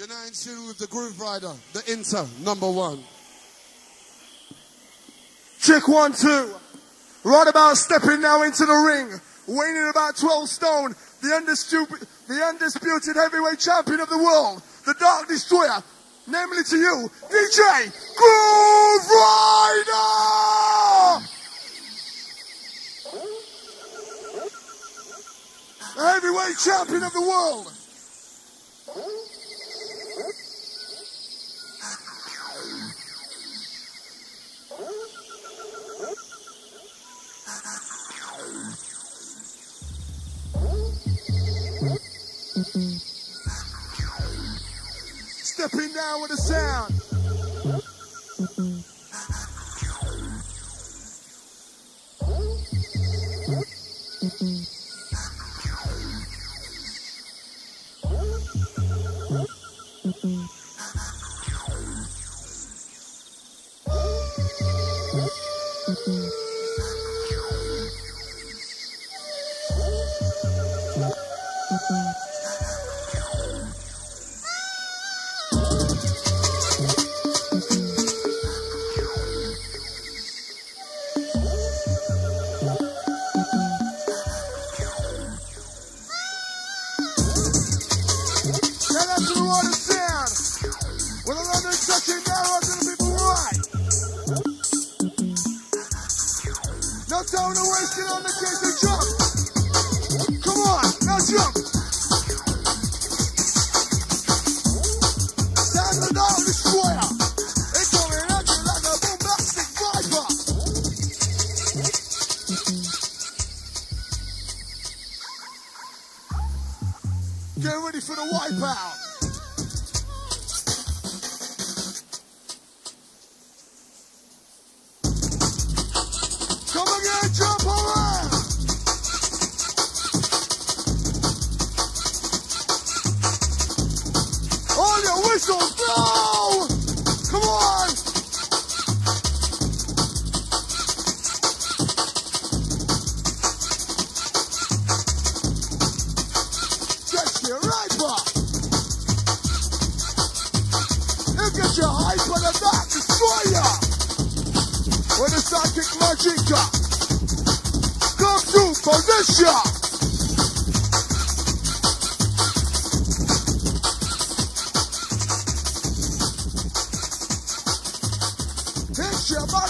You're now in tune with the Grooverider, the Inter number one. Check one, two. Right about stepping now into the ring, weighing about 12 stone, the undisputed, the undisputed heavyweight champion of the world, the Dark Destroyer, namely to you, DJ Groove Rider! The heavyweight champion of the world. Stepping down with a sound. Now it on the jump. Come on, now jump. Stand the. It's coming at you like a. Get ready for the wipeout. Your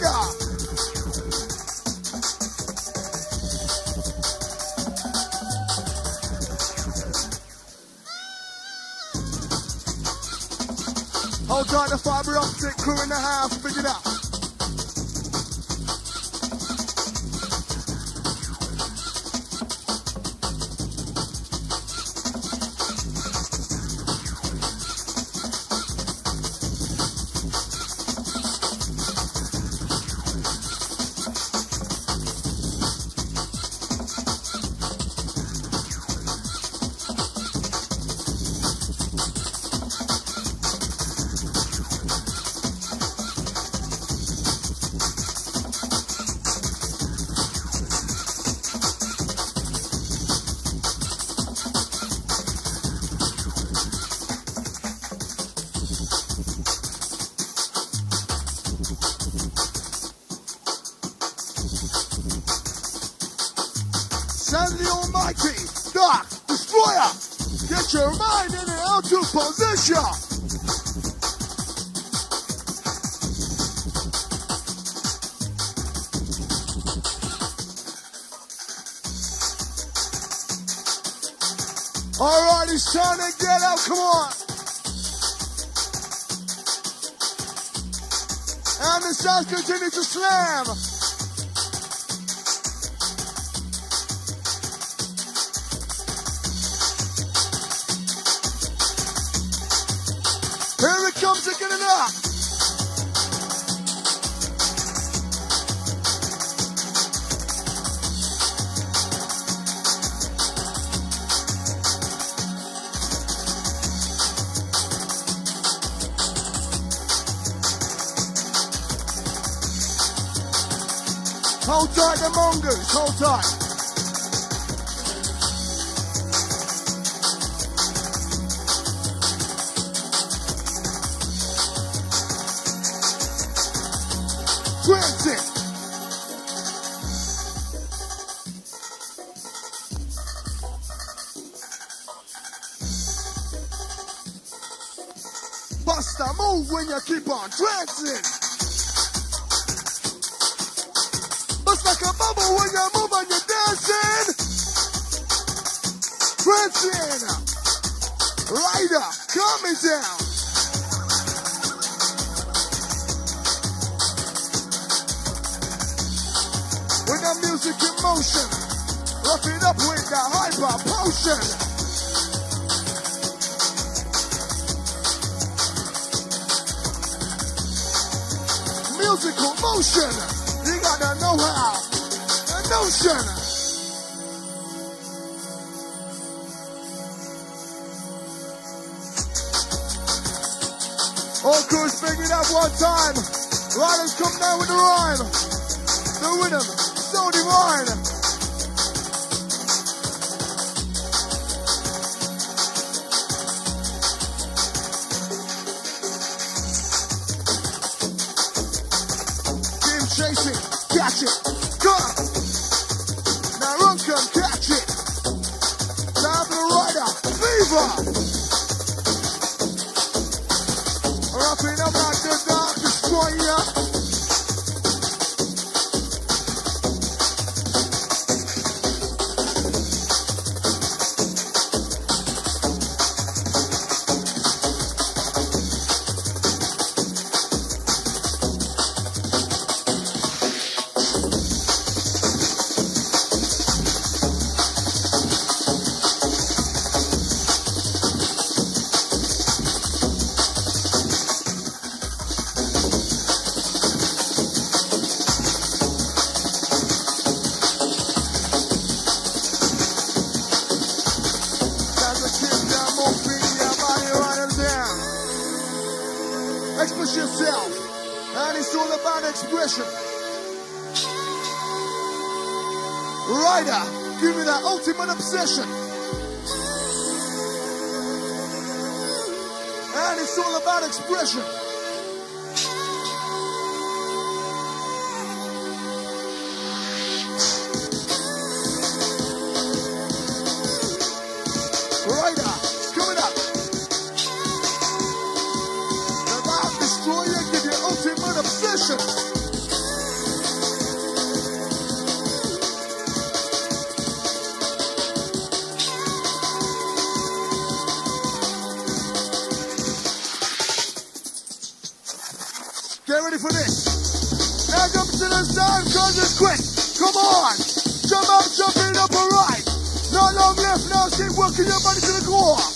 rider! Hold on, the fiber optic crew in the house, pick it up. The Almighty, Dark Destroyer. Get your mind in an L2 position. All right, it's time to get out. Come on. And the sounds continue to slam. Hold tight, the mongoose. Hold tight. Transit. Buster, move when you keep on dancing. When you move and you're dancing. Dancing. Rider, coming down. With the music in motion. Rough it up with the hyper potion. Musical motion. You gotta know how. Notion. All crews bring it up one time. Riders come down with the rhyme. The rhythm, so divine. Team chasing, catch it, Wrapping up like the dark destroyer. Obsession. And it's all about expression. Cause it's quick. Come on. Jump up, jump it up, alright. No long left now, keep working your body to the core.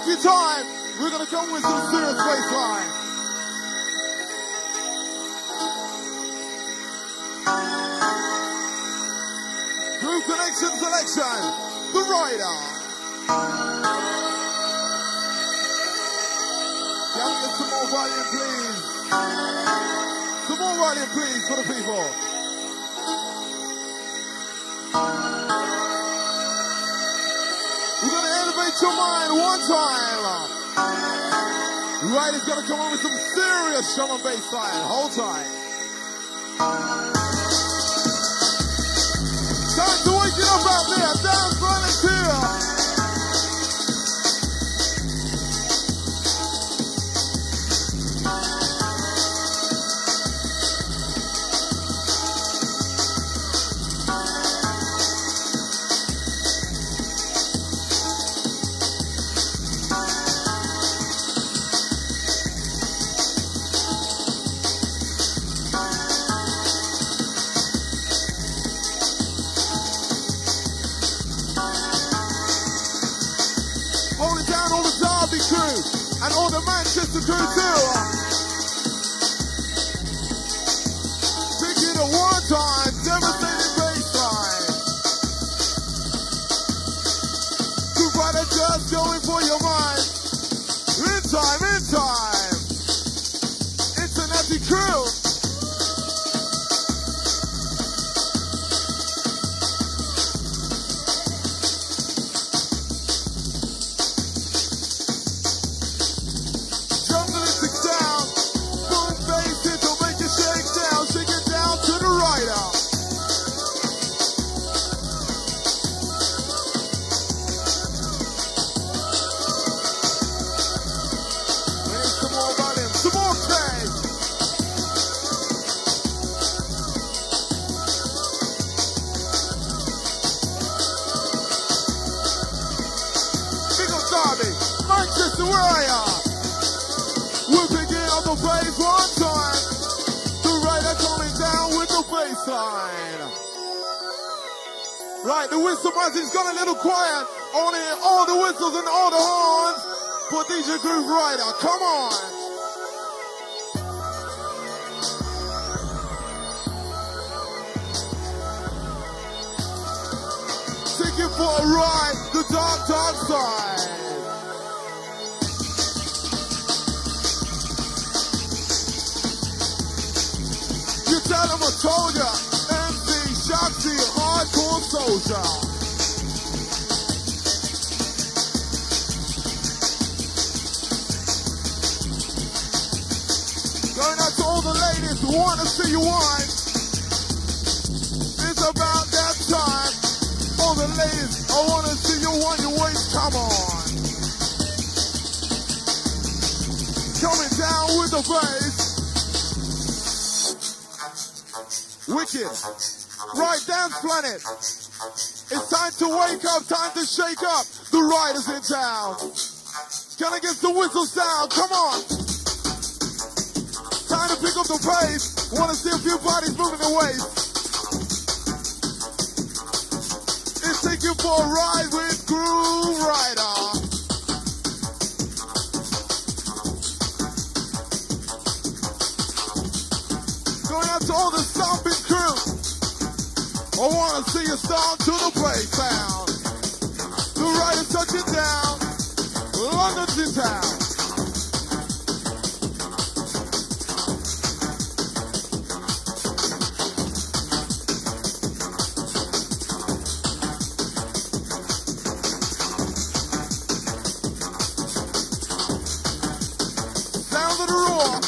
Wakey, wakey time. We're gonna come with some serious bassline. Groove connection selection. The rider. Can we get some more volume, please? Some more volume, please, for the people. Gonna your mind one time. Right, it's gonna come on with some serious and bass line. Hold tight. Manchester, where are ya? We're picking up the bass one time. The rider coming down with the bass line. Right, the whistle buzzing's got a little quiet. On it, all the whistles and all the horns. For DJ Grooverider, come on. For a ride, the dark, dark side. I told ya. MC Shakti, hardcore soldier. Going out to all the ladies who wanna see you wine. It's about that time. All the ladies, I wanna see you on your waist. Come on. Coming down with the bass. Wicked. Right, Dance Planet. It's time to wake up, time to shake up. The riders in town. Can I get the whistle sound? Come on. Time to pick up the pace. Wanna see a few bodies moving their waist. It's taking for a ride with Grooverider. Wanna see you stomp to the bass sound. The rider's touching down. London's in town. Sound of the roar.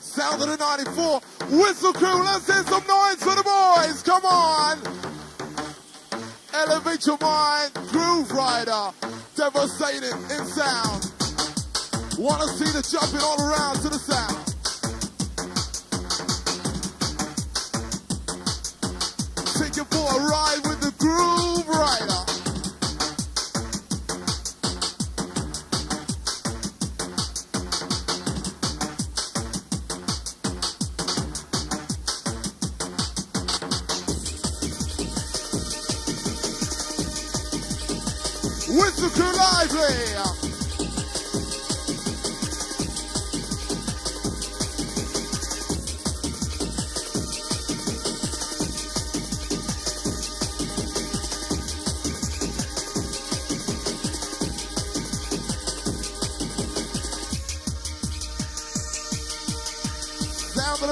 Sound of the 94. Whistle crew, let's hear some noise for the boys. Come on. Elevate your mind. Grooverider. Devastating in sound. Wanna see the jumping all around to the sound. Whistle too lively.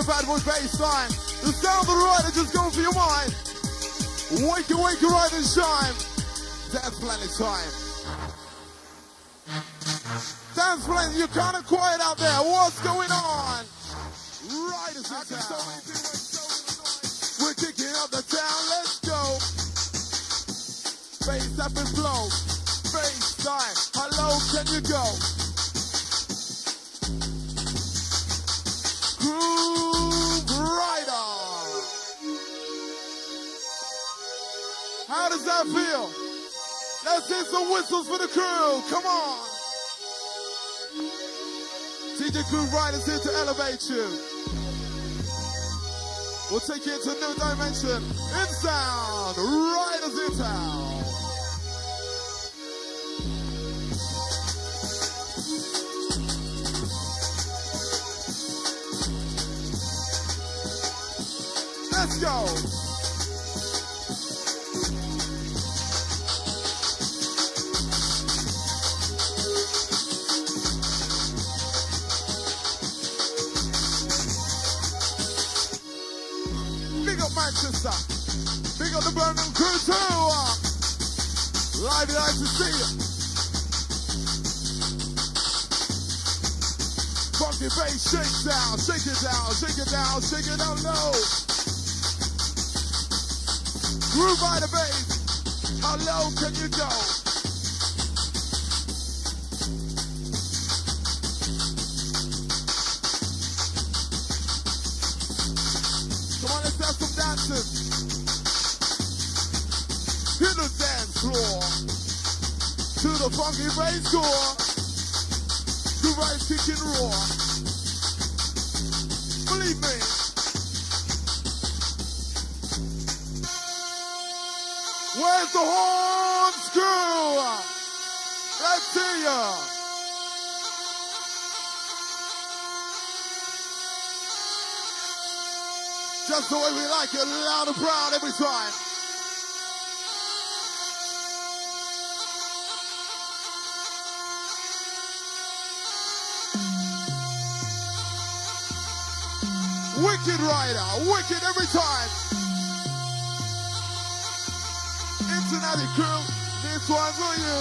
the bad boy bass line. The sound of the rider just going for your mind. Wake it, wake it, ride and shine. Dance planet time. Dance planet, you're kind of quiet out there. What's going on? Right Riders in town. We're kicking up the town. Let's go. Bass up and flow. Bass time. Hello, can you go? Grooverider. How does that feel? Let's hit some whistles for the crew. Come on. DJ Grooverider's here to elevate you. We'll take you into a new dimension in sound. Riders in town. Let's go. Shake down, shake it down, shake it down, shake it down low. Groove by the bass. How low can you go? Come on, let's have some dancing. Hit the dance floor. To the funky bass score. The right kicking roar. The horn screw? Let's see ya. Just the way we like it, loud and proud every time. Wicked rider, wicked every time. Cincinnati crew, this one's for you.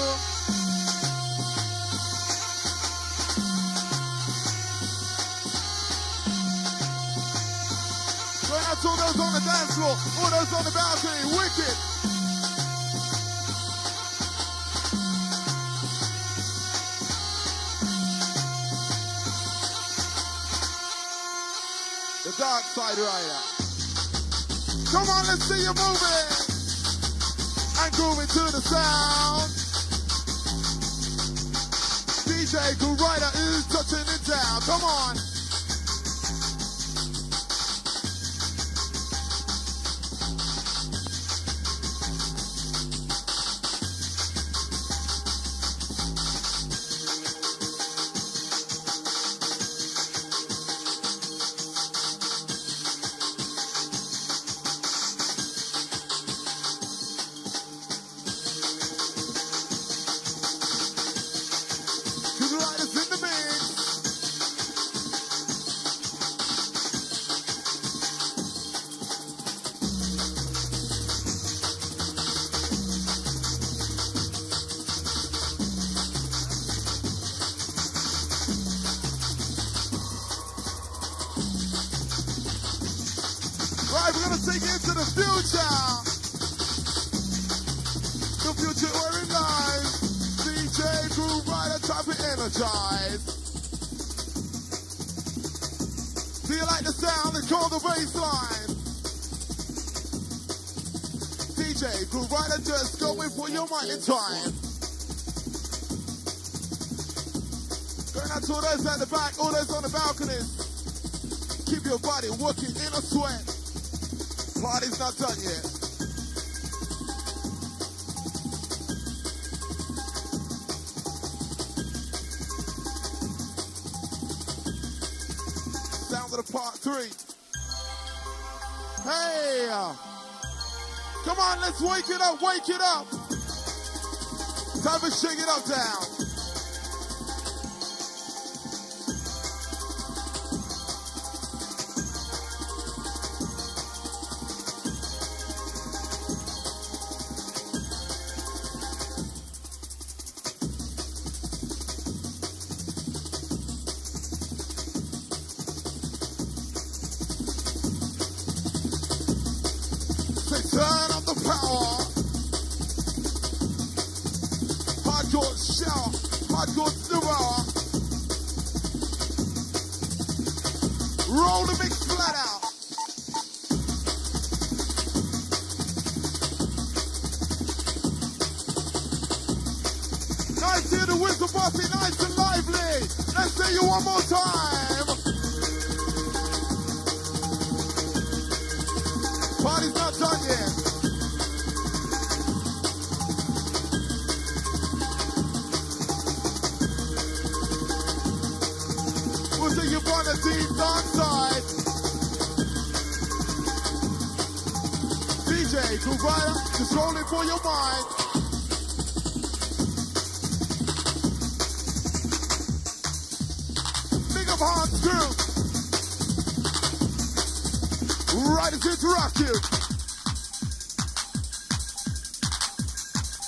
Out to all those on the dance floor, all those on the balcony, wicked. The dark side rider. Come on, let's see you moving and grooving to the sound. DJ Cool is touching it down. Come on. It into the future. The future it lies. DJ Grooverider, time to energize. Do you like the sound? It's called the bass line. DJ Grooverider, just going for your money time. Going out to all those at the back, all those on the balconies. Keep your body working in a sweat party's not done yet. The part three. Hey! Uh, come on, let's wake it up, wake it up. Time to shake it up down. Turn up the power. Hardcore shout, hardcore devour. Roll the mix flat out. Nice here, the wisdom party. nice and lively. Let's say you one more time. Party's not done yet. Michael Ryder, controlling for your mind. Big up Hans Right, it's Interactive.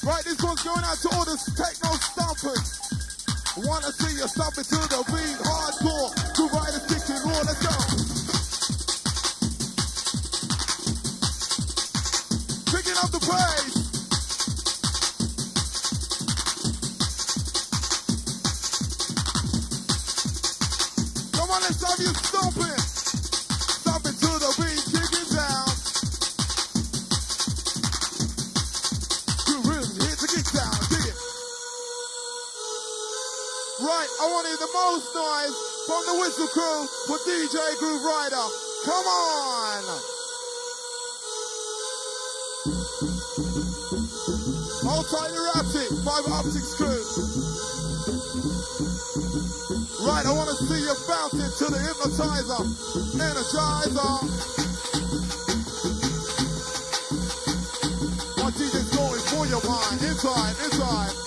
Right, this one's going out to all the techno stompers. Wanna see you stomping to the beat, hardcore, to ride a stick and roll, let's go. the most noise from the Whistle Crew for DJ Grooverider. Come on! Multi Raptic, Five Optics Crew. Right, I want to see you bouncing to the hypnotizer, energizer. My DJ's going for your mind, Inside, inside.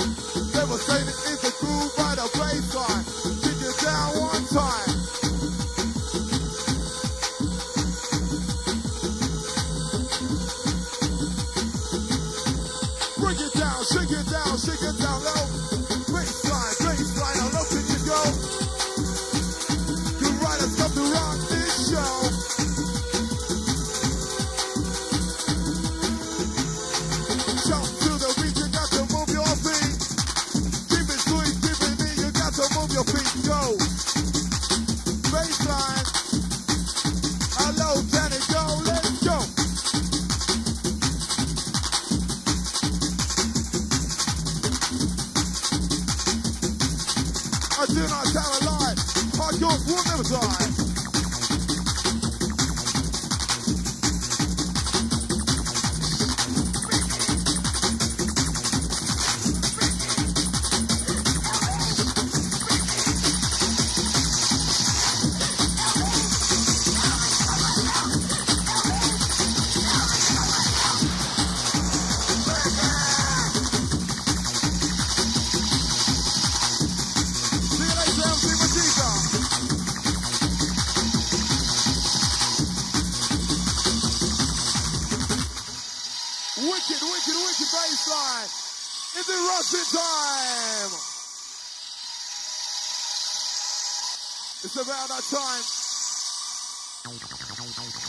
around that time.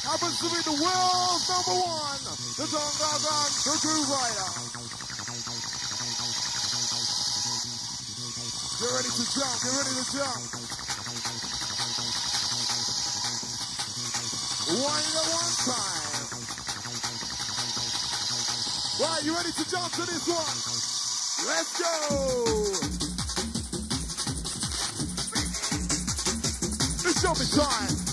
Happens to be the world's number one, the Don Band, the Grooverider. Get ready to jump, get ready to jump. Wind at one time. Right, you ready to jump to this one? Let's go! jumping time.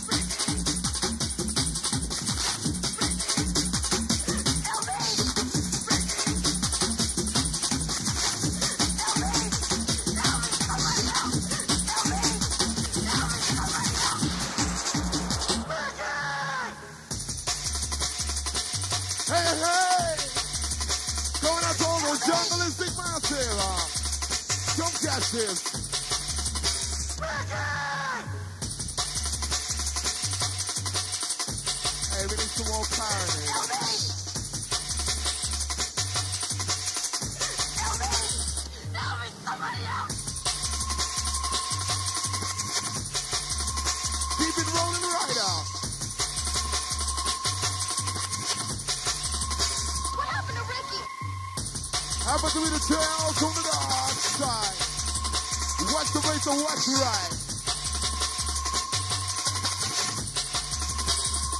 to watch you right.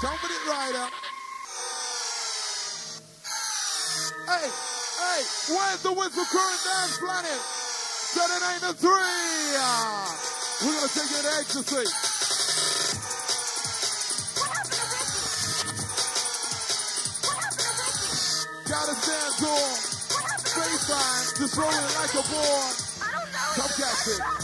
Dominic Ryder. Hey, hey, where's the whistle current dance planet? Saturday the three. Ah. We're gonna take it to ecstasy. gotta stand tall. Baseline, just rolling like a ball. Come catch it.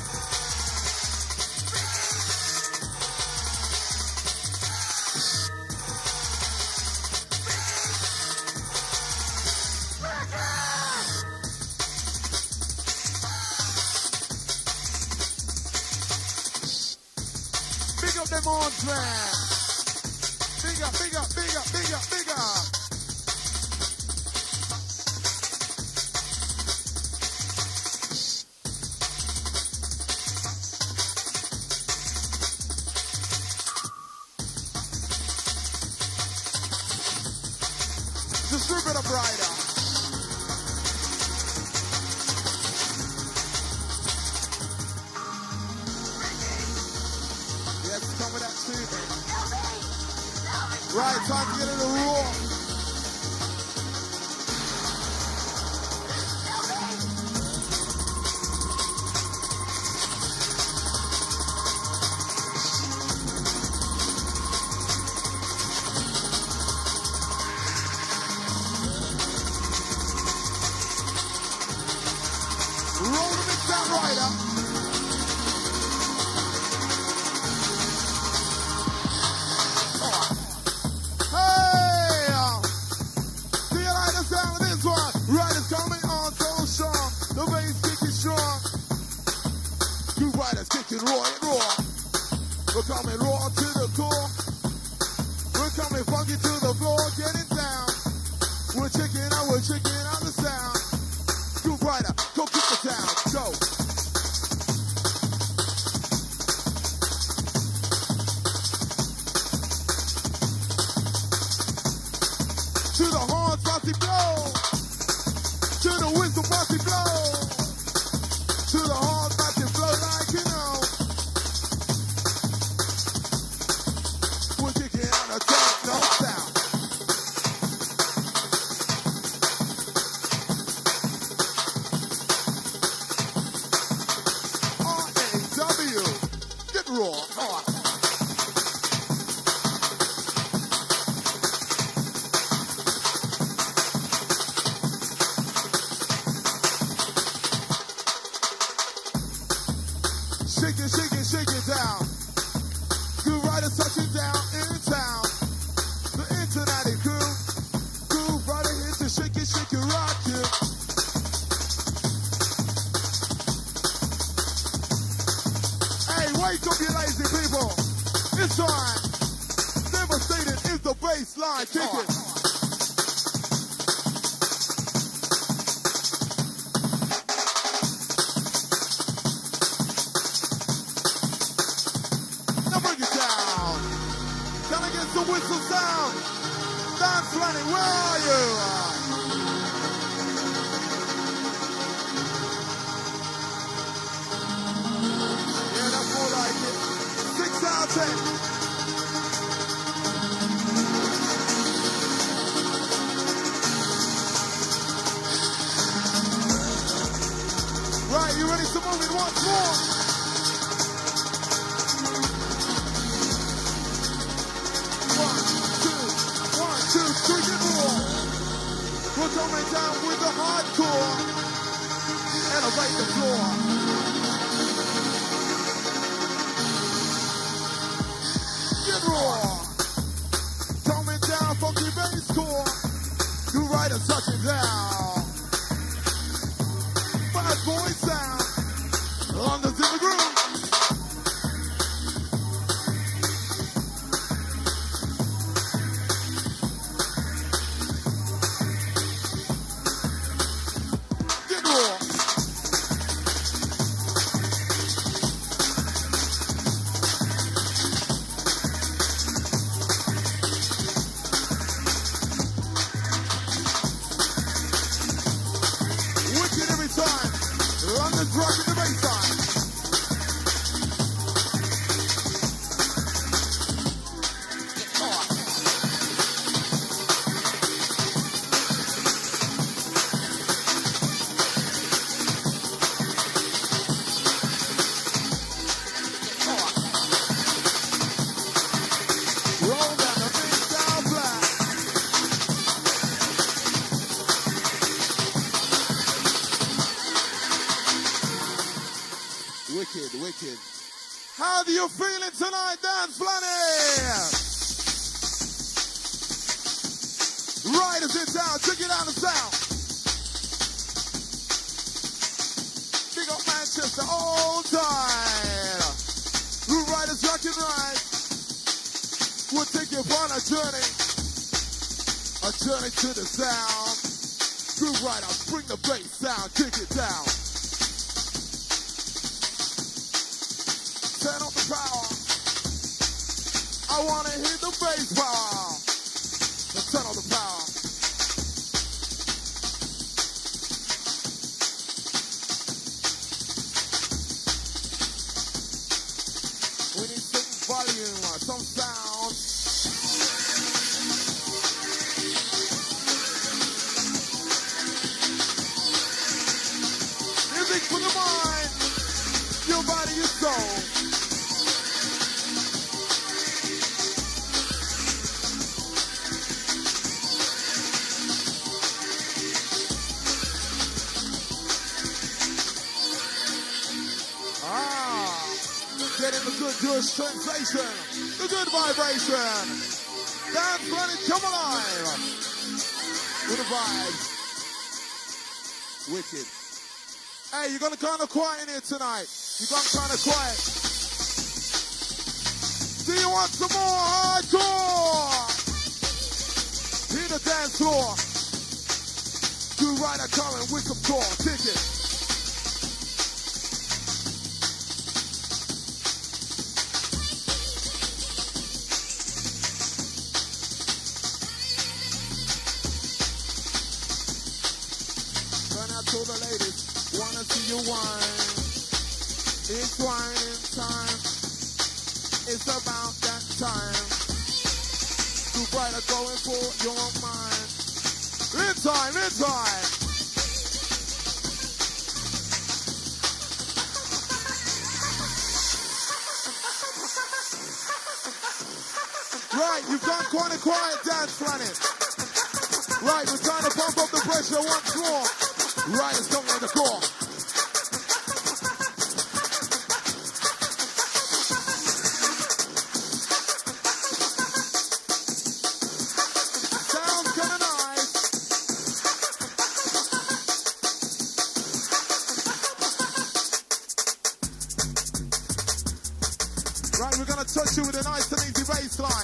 I'll the floor. Riders in town, check it out the sound. Big up Manchester all time. Blue Riders rock and ride. We'll take you on a journey. A journey to the sound. Grooverider's, bring the bass sound, kick it down. Turn on the power. I wanna hear the bass power. Good translation, the good vibration. Dance planet, come alive with vibes. Wicked. Hey, you're gonna kind of quiet in here tonight. You're gonna kind of quiet. Do you want some more hardcore? Hit the dance floor. Do right at Colin Wickham Tour. Ticket. Run out wine. It's whining time. It's about that time. Too bright are going for your mind. In time, in time. Right, you've gone quite a quiet dance planet. Right, we're trying to pump up the pressure once more. Right, it's coming at the core. We're gonna touch you with a nice and easy bass line.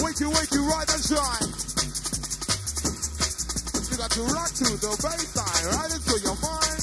Wakey, wakey, ride and shine. You got to rock to the bass line, right into your. Mind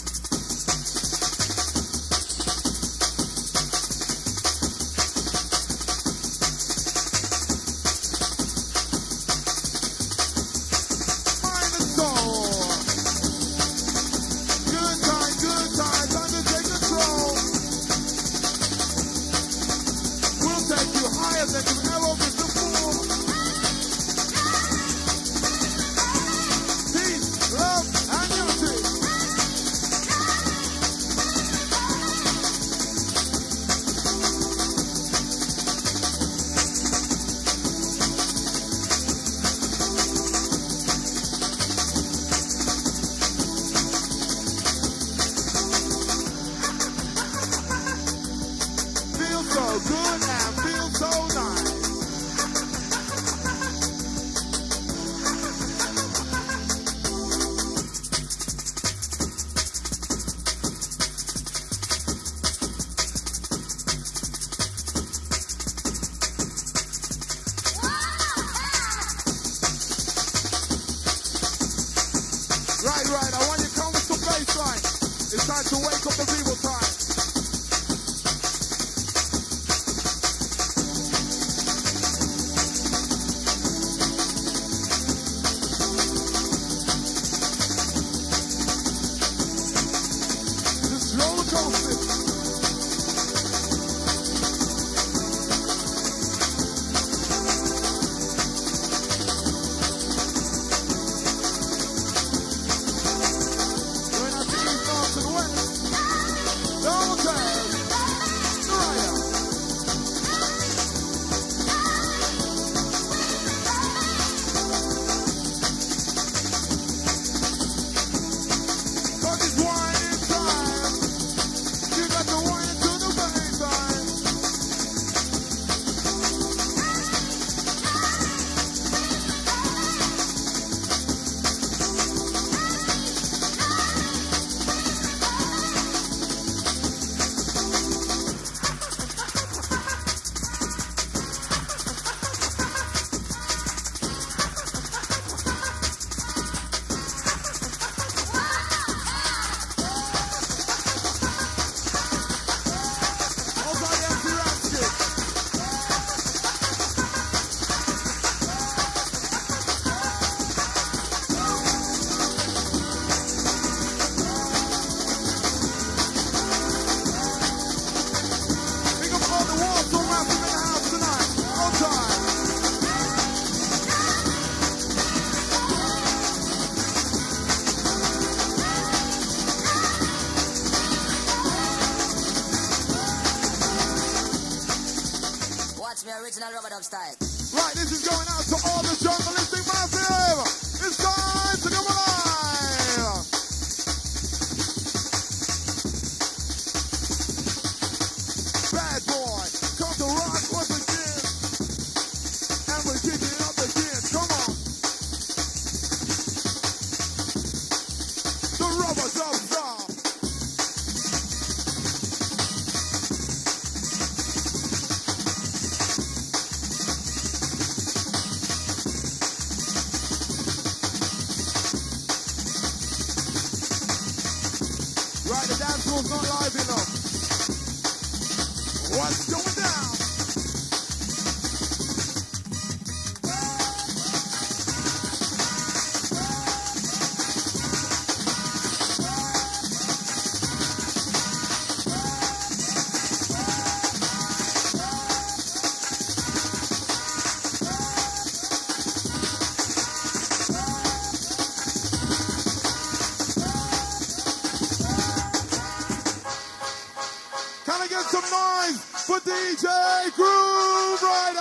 Visuals not live enough. What's Grooverider.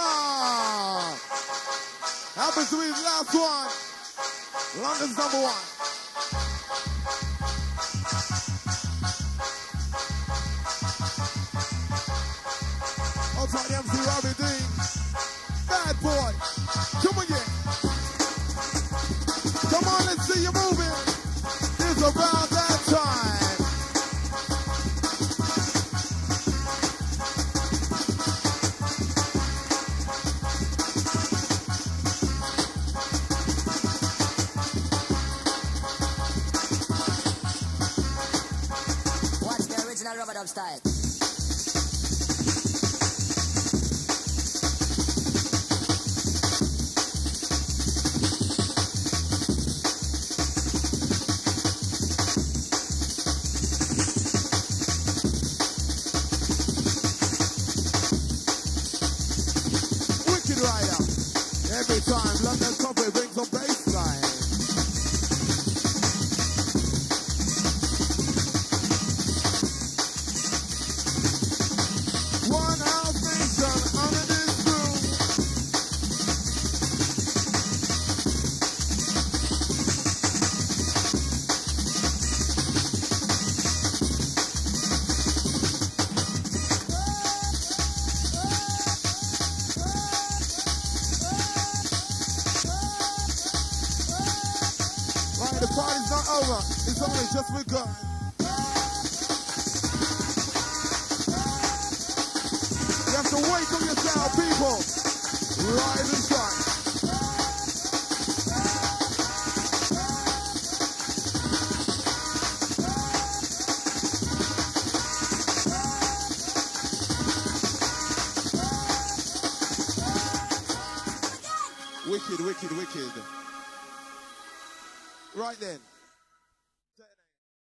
Happens to be the last one. London's number one.